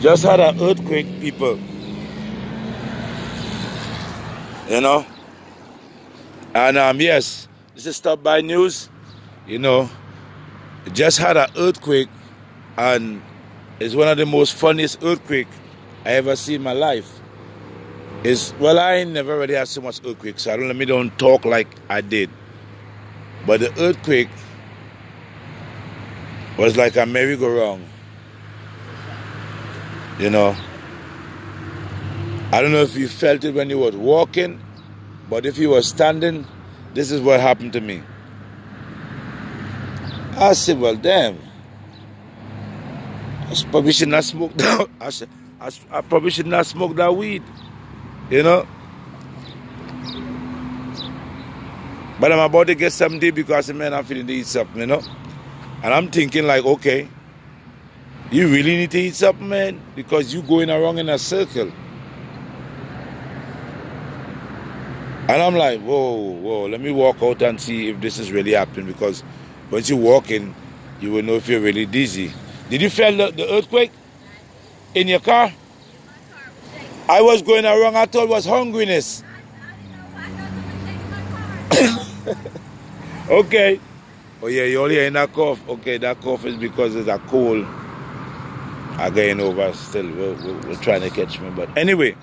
Just had an earthquake, people. You know? And um, yes, this is Stop By News. You know, just had an earthquake and it's one of the most funniest earthquake I ever see in my life. It's well I never really had so much earthquake, so I don't let me don't talk like I did. But the earthquake was like a merry-go-round. You know. I don't know if you felt it when you were walking, but if you were standing, this is what happened to me. I said, well, damn. I probably should not smoke that. I, should, I, I probably should not smoke that weed. You know? But I'm about to get something because, man, I'm feeling to eat something, you know? And I'm thinking, like, okay, you really need to eat something, man, because you're going around in a circle. And I'm like, whoa, whoa, let me walk out and see if this is really happening because once you walk in, you will know if you're really dizzy. Did you feel the, the earthquake in your car? I was going around, I thought it was hungriness. okay. Oh yeah, you only hearing that cough. Okay, that cough is because it's a cold. I'm getting over still. We're, we're, we're trying to catch me. But anyway,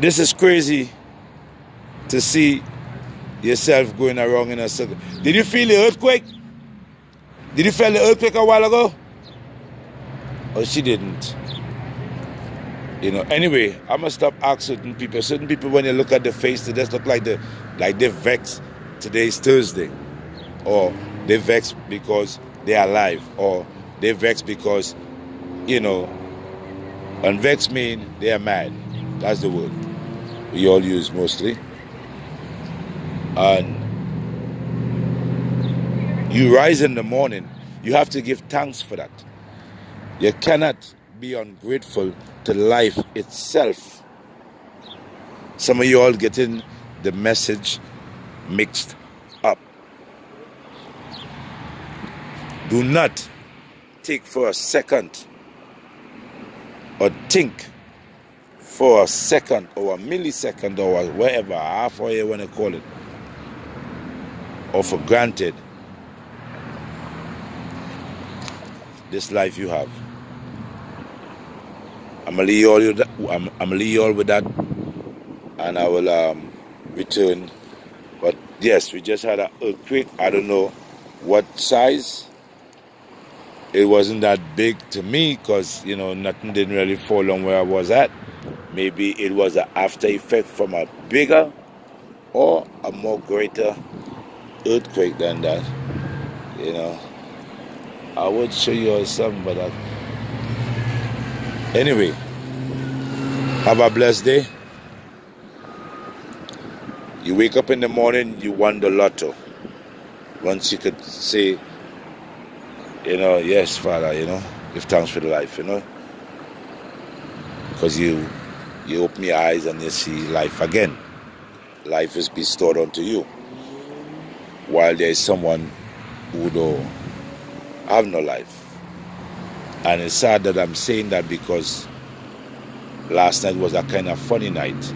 this is crazy to see yourself going around in a circle. Did you feel the earthquake? Did you feel the earthquake a while ago? Or she didn't? You know, anyway, I'm gonna stop asking certain people. Certain people when you look at the face, they just look like the like they're vexed. is Thursday. Or they vexed because they're alive. Or they vexed because, you know, and vex mean they are mad. That's the word we all use mostly. And you rise in the morning, you have to give thanks for that. You cannot be ungrateful to life itself. Some of you all getting the message mixed up. Do not take for a second or think for a second or a millisecond or whatever, half hour you want to call it, or for granted this life you have. I'm gonna leave you all, with that, I'm, I'm gonna leave you all with that, and I will um, return. But yes, we just had an earthquake. I don't know what size. It wasn't that big to me because you know nothing didn't really fall on where I was at. Maybe it was an after effect from a bigger or a more greater earthquake than that. You know, I would show you something, but I... anyway, have a blessed day. You wake up in the morning, you won the lotto. Once you could say, you know, yes, Father, you know, give thanks for the life, you know, because you you open your eyes and you see life again. Life is bestowed unto you. While there is someone who don't have no life. And it's sad that I'm saying that because last night was a kind of funny night.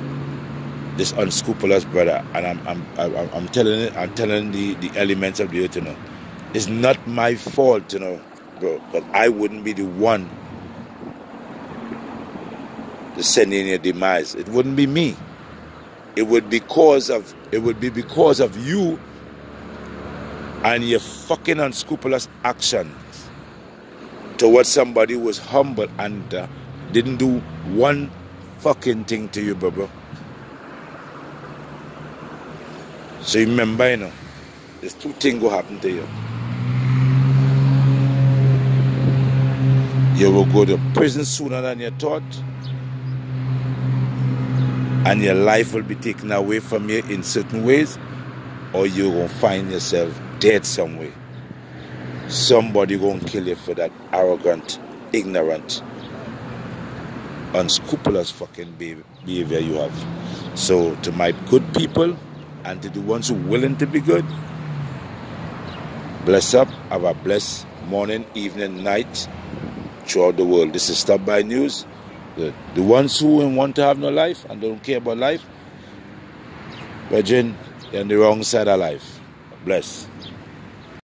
This unscrupulous brother, and I'm I'm I'm, I'm telling it, I'm telling the, the elements of the earth, you know, it's not my fault, you know, bro, but I wouldn't be the one to send in your demise. It wouldn't be me. It would be because of it would be because of you and your fucking unscrupulous actions towards somebody who was humble and uh, didn't do one fucking thing to you, bro. So remember, you know, there's two things will happen to you. You will go to prison sooner than you thought and your life will be taken away from you in certain ways, or going to find yourself dead somewhere. Somebody going to kill you for that arrogant, ignorant, unscrupulous fucking behavior you have. So, to my good people and to the ones who are willing to be good, bless up, have a blessed morning, evening, night. Throughout the world. This is Stop By News. The, the ones who want to have no life and don't care about life, Virgin, you're on the wrong side of life. Bless.